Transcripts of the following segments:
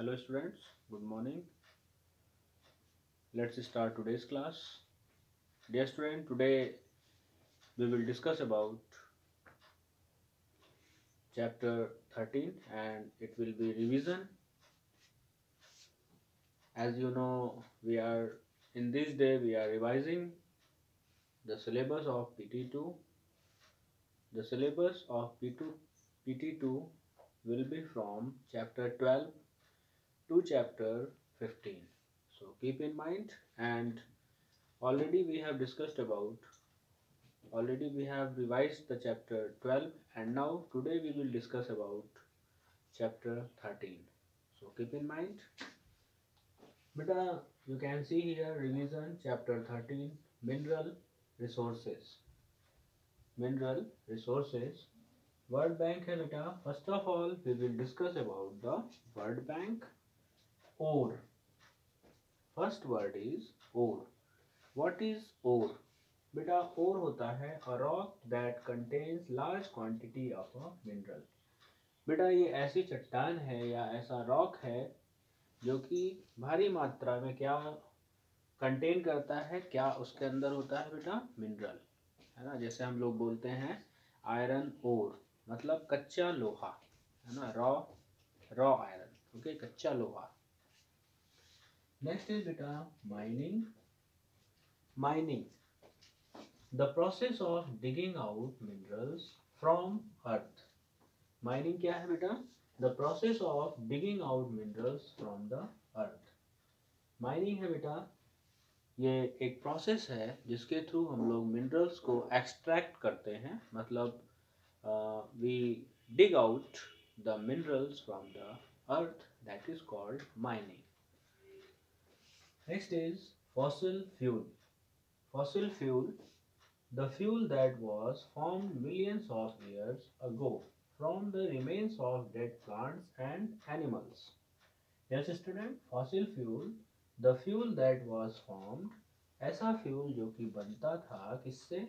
Hello students, good morning. Let's start today's class. Dear student, today we will discuss about chapter 13 and it will be revision. As you know, we are in this day we are revising the syllabus of PT2. The syllabus of P2 PT2 will be from chapter 12 to chapter 15 so keep in mind and already we have discussed about already we have revised the chapter 12 and now today we will discuss about chapter 13 so keep in mind beta you can see here revision chapter 13 mineral resources mineral resources word bank है बेटा first of all we will discuss about the word bank Ore first word is ore what is ore बेटा ore होता है a rock that contains large quantity of a mineral बेटा, ये ऐसी चट्टान है या ऐसा रॉक है जो कि भारी मात्रा में क्या कंटेन करता है, क्या उसके अंदर होता है बेटा? मिनरल है ना? जैसे हम लोग बोलते हैं आयरन ओर मतलब कच्चा लोहा. है ना? रॉ रॉ आयरन ओके कच्चा लोहा. नेक्स्ट इज़ बेटा mining mining the process of digging out minerals from earth mining क्या है बेटा? The process of digging out minerals from the earth mining है बेटा, ये एक प्रोसेस है जिसके थ्रू हम लोग मिनरल्स को एक्सट्रैक्ट करते हैं। मतलब we dig out the minerals from the earth that is called mining. Next is fossil fuel. Fossil fuel, the fuel that was formed millions of years ago from the remains of dead plants and animals. Yes student, fossil fuel, the fuel that was formed ऐसा fuel जो कि बनता था किससे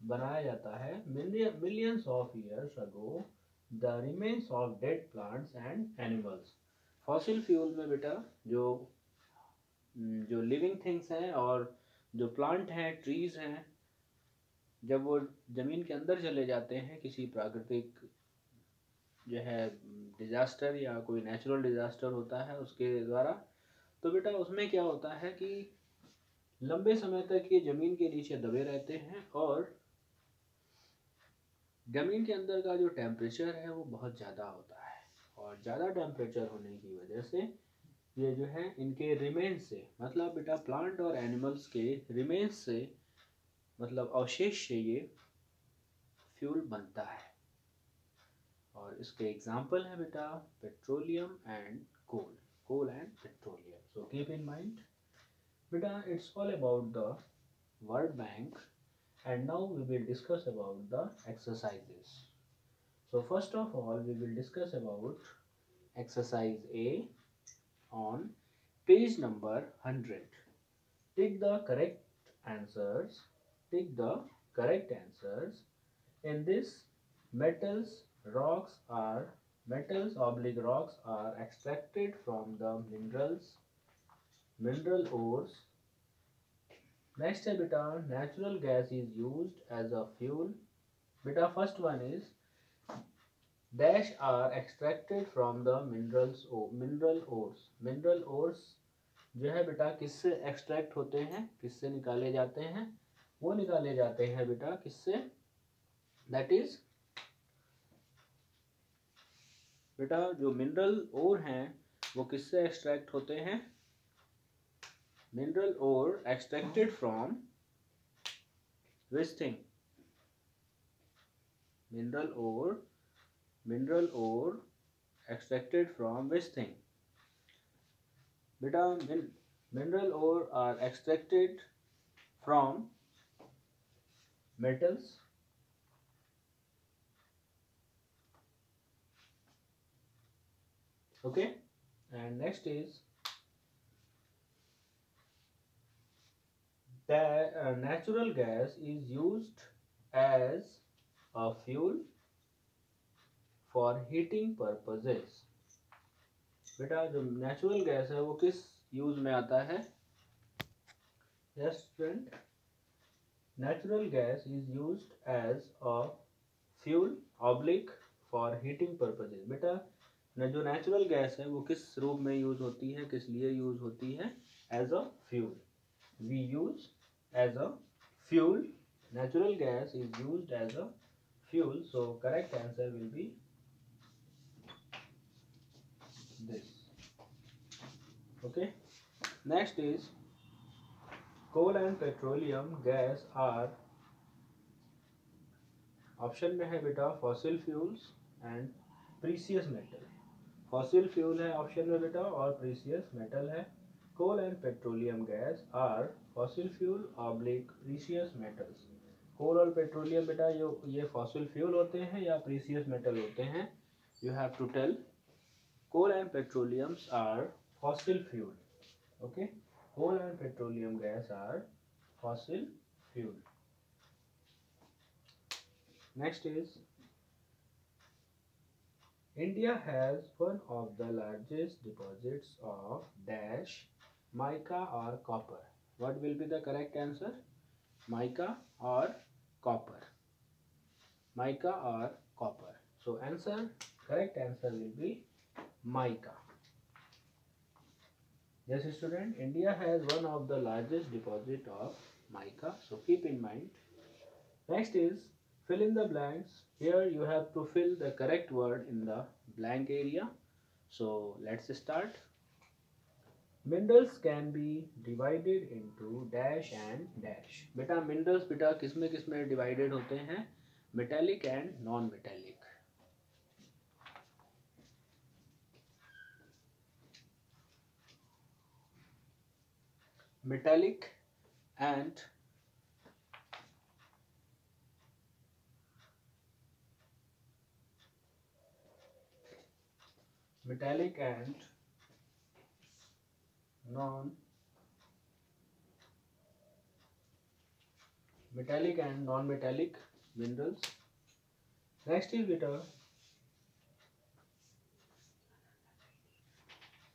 बनाया जाता है millions of years ago the remains of dead plants and animals fossil fuel में बेटा जो जो लिविंग थिंग्स हैं और जो प्लांट हैं ट्रीज हैं, जब वो ज़मीन के अंदर चले जाते हैं, किसी प्राकृतिक जो है डिज़ास्टर या कोई नेचुरल डिज़ास्टर होता है उसके द्वारा तो बेटा उसमें क्या होता है कि लंबे समय तक ये ज़मीन के नीचे दबे रहते हैं और ज़मीन के अंदर का जो टेम्परेचर है वो बहुत ज़्यादा होता है और ज़्यादा टेम्परेचर होने की वजह से ये जो है, इनके रिमेन्स से मतलब बेटा प्लांट और एनिमल्स के रिमेन्स से मतलब अवशेष से ये फ्यूल बनता है। और इसके एग्ज़ाम्पल है बेटा petroleum and coal coal and petroleum so keep in mind बेटा it's all about the world bank and now we will discuss about the exercises so, first of all, we will discuss about exercise a on page number 100. Take the correct answers. Take the correct answers. In this, metals, rocks are metals oblique rocks are extracted from the minerals, mineral ores. Next beta, natural gas is used as a fuel. Beta first one is dash are extracted from the minerals or mineral ores. Mineral ores जो है बेटा किससे extract होते हैं? किससे निकाले जाते हैं? वो निकाले जाते हैं बेटा किससे? दैट इज़ बेटा जो मिनरल ओर हैं, वो किससे एक्सट्रैक्ट होते हैं? Mineral ore extracted from existing mineral ore mineral ore extracted from which thing. Beta min mineral ore are extracted from metals. Okay? And next is that uh, natural gas is used as a fuel for heating purposes. बेटा, जो natural gas है, वो किस use में आता है? Natural gas is used as a fuel oblique for heating purposes बेटा जो नेचुरल गैस है, वो किस रूप में यूज़ होती है, किस लिए यूज़ होती है? As a fuel we use as a fuel natural gas is use as a fuel so correct answer will be this okay next is coal and petroleum gas are option में है बेटा fossil fuels and precious metal fossil fuel है option में बेटा और precious metal है. Coal and petroleum gas are fossil fuel oblique precious metals coal और petroleum बेटा ये ये फॉसिल फ्यूल होते हैं या प्रीसियस मेटल होते हैं? You have to tell coal and petroleums are fossil fuel okay? Coal and petroleum gas are fossil fuel. Next is India has one of the largest deposits of dash mica or copper. What will be the correct answer? Mica or copper. Mica or copper. So answer correct answer will be mica. Yes student, India has one of the largest deposit of mica. So keep in mind. Next is fill in the blanks here you have to fill the correct word in the blank area so let's start minerals can be divided into dash and dash beta minerals beta किसमें किसमें divided होते हैं metallic and non Metallic and metallic and non metallic and non-metallic minerals. Next is beta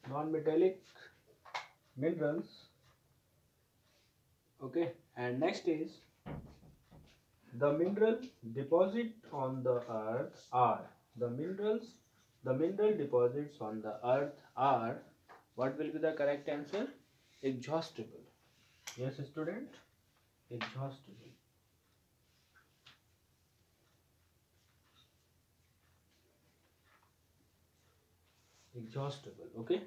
non-metallic minerals. Okay, and next is the mineral deposit on the earth are the minerals the mineral deposits on the earth are, what will be the correct answer? Exhaustible. Yes, student? Exhaustible. Exhaustible, okay?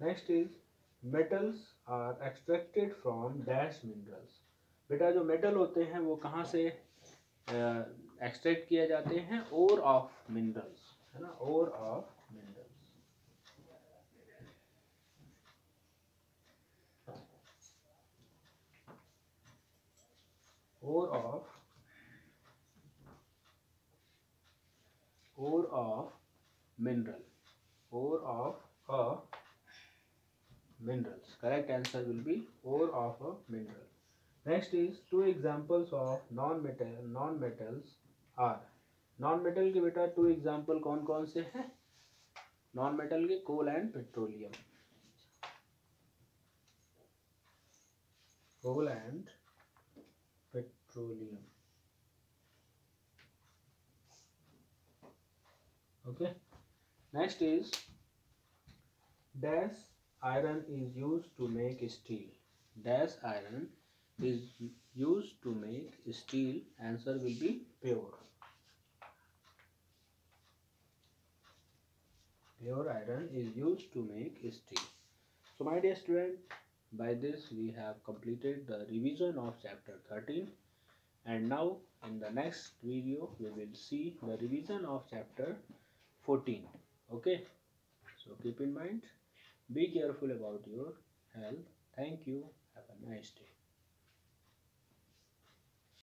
Next is metals are extracted from dash minerals बेटा, जो metal होते हैं, वो कहाँ से extract किए जाते हैं? और ऑफ़ मिनरल्स है ना? Ore of minerals ore of ore of mineral. Ore of a minerals correct answer will be ore of a mineral next is two examples of non metal non metals are metal के बेटा to example कौन कौन से हैं metal के coal and petroleum coal and petroleum okay next is dash iron is used to make steel. Dash iron is used to make steel. Answer will be pure. Pure iron is used to make steel. So my dear student, by this we have completed the revision of chapter 13 and now in the next video we will see the revision of chapter 14. Okay, so keep in mind, be careful about your health. Thank you. Have a nice day.